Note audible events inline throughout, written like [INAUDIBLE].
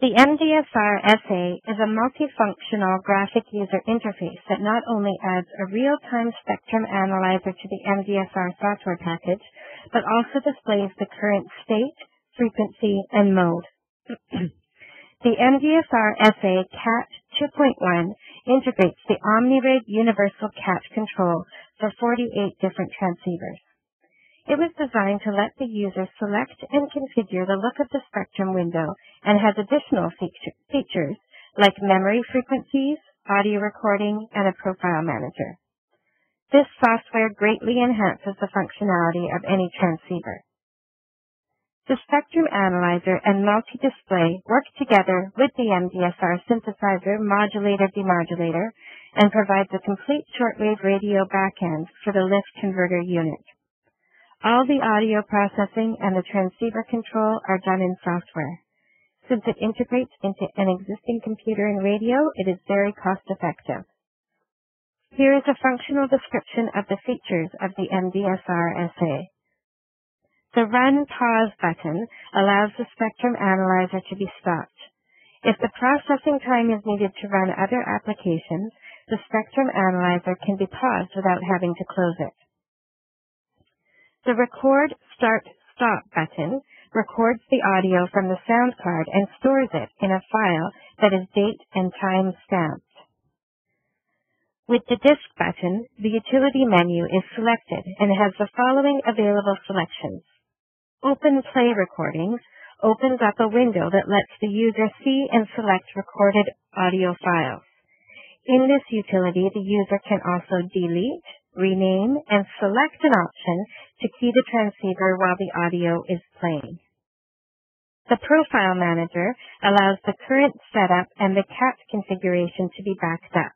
The MDSR SA is a multifunctional graphic user interface that not only adds a real-time spectrum analyzer to the MDSR software package, but also displays the current state, frequency, and mode. [CLEARS THROAT] the MDSR SA CAT 2.1 integrates the OmniRig Universal CAT control for 48 different transceivers. It was designed to let the user select and configure the look of the spectrum window and has additional feature, features like memory frequencies, audio recording, and a profile manager. This software greatly enhances the functionality of any transceiver. The spectrum analyzer and multi-display work together with the MDSR synthesizer modulator demodulator and provides a complete shortwave radio backend for the LIF converter unit. All the audio processing and the transceiver control are done in software. Since it integrates into an existing computer and radio, it is very cost effective. Here is a functional description of the features of the MDSR SA. The Run Pause button allows the spectrum analyzer to be stopped. If the processing time is needed to run other applications, the spectrum analyzer can be paused without having to close it. The Record Start Stop button records the audio from the sound card and stores it in a file that is date and time stamped. With the Disk button, the utility menu is selected and has the following available selections. Open Play Recordings opens up a window that lets the user see and select recorded audio files. In this utility, the user can also delete, rename, and select an option to key the transceiver while the audio is playing. The Profile Manager allows the current setup and the CAT configuration to be backed up.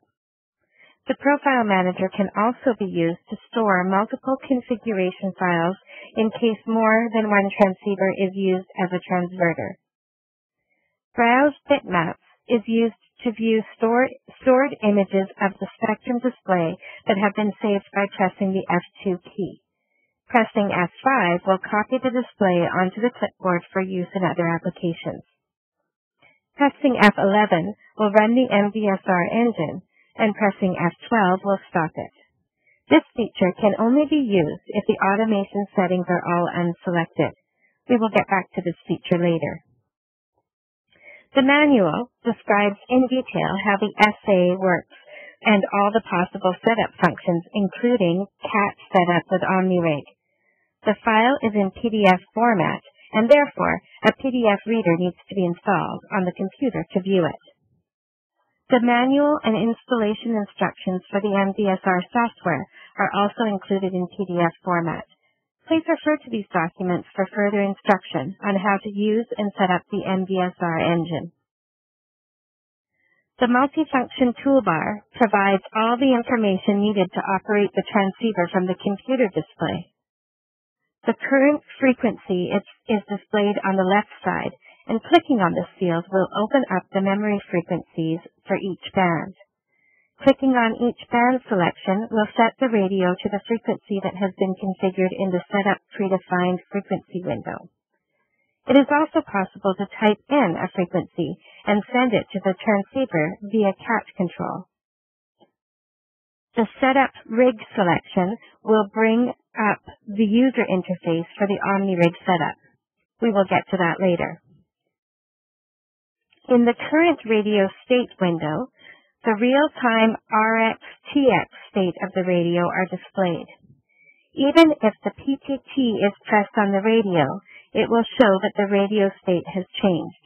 The Profile Manager can also be used to store multiple configuration files in case more than one transceiver is used as a transverter. Browse bitmaps is used to view stored, stored images of the spectrum display that have been saved by pressing the F2 key. Pressing F5 will copy the display onto the clipboard for use in other applications. Pressing F11 will run the MDSR engine, and pressing F12 will stop it. This feature can only be used if the automation settings are all unselected. We will get back to this feature later. The manual describes in detail how the SA works and all the possible setup functions, including CAT setup with OmniRig. The file is in PDF format, and therefore a PDF reader needs to be installed on the computer to view it. The manual and installation instructions for the MDSR software are also included in PDF format. Please refer to these documents for further instruction on how to use and set up the MDSR engine. The multifunction toolbar provides all the information needed to operate the transceiver from the computer display. The current frequency is, is displayed on the left side, and clicking on this field will open up the memory frequencies for each band. Clicking on each band selection will set the radio to the frequency that has been configured in the setup predefined frequency window. It is also possible to type in a frequency and send it to the transceiver via CAT control. The Setup Rig selection will bring up the user interface for the OmniRig setup. We will get to that later. In the current radio state window, the real-time RX-TX state of the radio are displayed. Even if the PTT is pressed on the radio, it will show that the radio state has changed.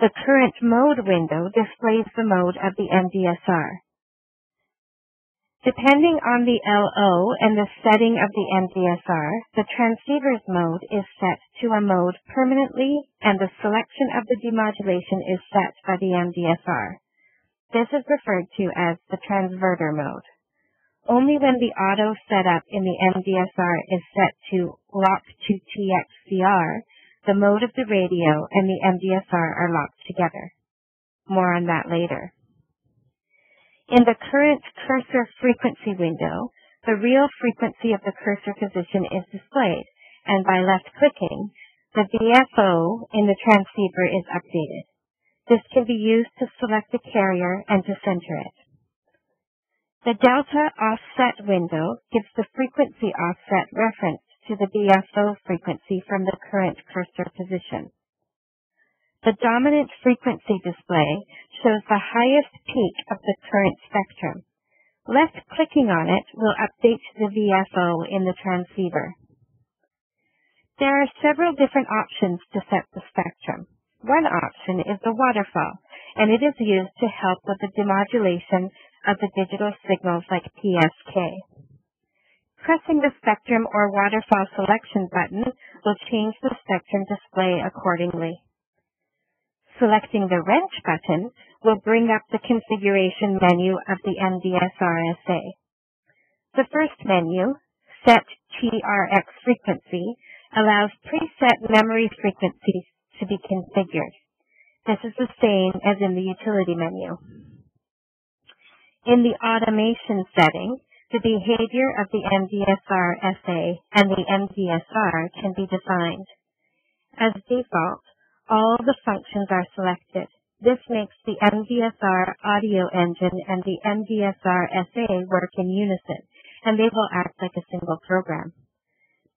The current mode window displays the mode of the MDSR. Depending on the LO and the setting of the MDSR, the transceiver's mode is set to a mode permanently and the selection of the demodulation is set by the MDSR. This is referred to as the transverter mode. Only when the auto setup in the MDSR is set to lock to TXCR, the mode of the radio and the MDSR are locked together. More on that later. In the current cursor frequency window, the real frequency of the cursor position is displayed, and by left clicking, the VFO in the transceiver is updated. This can be used to select a carrier and to center it. The delta offset window gives the frequency offset reference to the VFO frequency from the current cursor position. The dominant frequency display shows the highest peak of the current spectrum. Left-clicking on it will update the VFO in the transceiver. There are several different options to set the spectrum. One option is the waterfall, and it is used to help with the demodulation of the digital signals like PSK. Pressing the spectrum or waterfall selection button will change the spectrum display accordingly. Selecting the wrench button will bring up the configuration menu of the MDSR-SA. The first menu, Set TRX Frequency, allows preset memory frequencies to be configured. This is the same as in the utility menu. In the automation setting, the behavior of the MDSR SA and the MDSR can be defined. As default, all the functions are selected. This makes the MDSR audio engine and the MDSR SA work in unison, and they will act like a single program.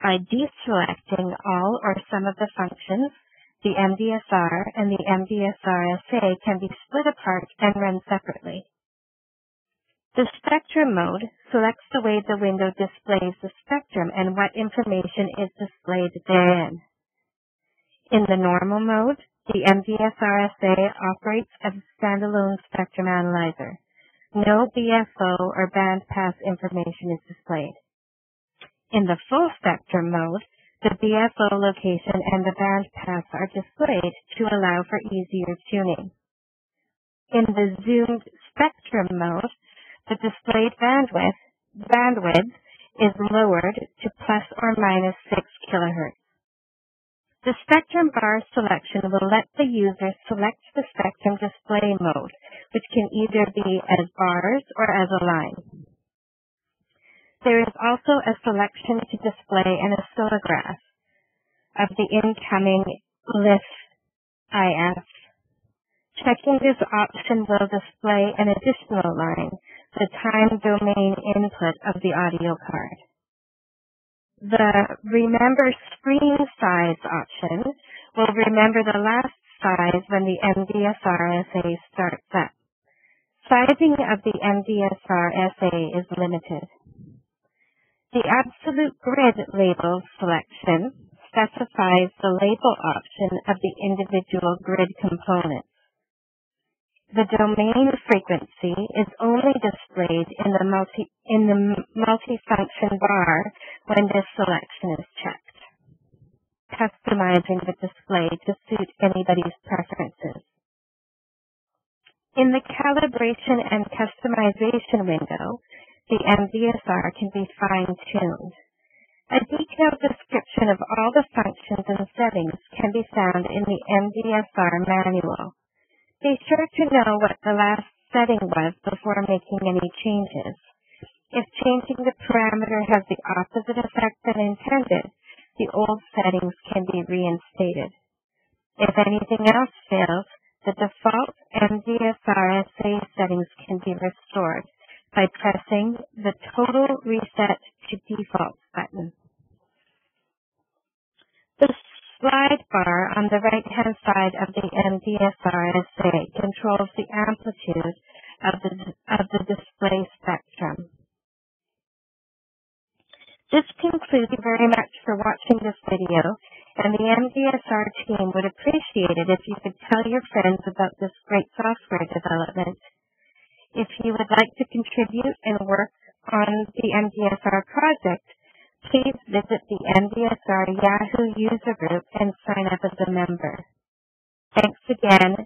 By deselecting all or some of the functions, the MDSR and the MDSR SA can be split apart and run separately. The spectrum mode selects the way the window displays the spectrum and what information is displayed therein. In the normal mode, the MDSR-SA operates as a standalone spectrum analyzer. No BFO or bandpass information is displayed. In the full spectrum mode, the BFO location and the bandpass are displayed to allow for easier tuning. In the zoomed spectrum mode, the displayed bandwidth, bandwidth is lowered to plus or minus 6 kilohertz. The spectrum bar selection will let the user select the spectrum display mode, which can either be as bars or as a line. There is also a selection to display an oscillograph of the incoming LIF IF. Checking this option will display an additional line, the time domain input of the audio card. The remember screen size option will remember the last size when the MDSR starts up. Sizing of the MDSR is limited. The absolute grid label selection specifies the label option of the individual grid components. The domain frequency is only displayed in the multi in the multifunction bar when this selection is checked, customizing the display to suit anybody's preferences. In the calibration and customization window, the MDSR can be fine-tuned. A detailed description of all the functions and settings can be found in the MDSR manual. Be sure to know what the last setting was before making any changes. If changing the parameter has the opposite effect than intended, the old settings can be reinstated. If anything else fails, the default MDSR-SA settings can be restored by pressing the Total Reset to Default button. The slide bar on the right-hand side of the MDSR-SA controls the amplitude of the, of the display spectrum. This concludes very much for watching this video, and the MDSR team would appreciate it if you could tell your friends about this great software development. If you would like to contribute and work on the MDSR project, please visit the MDSR Yahoo user group and sign up as a member. Thanks again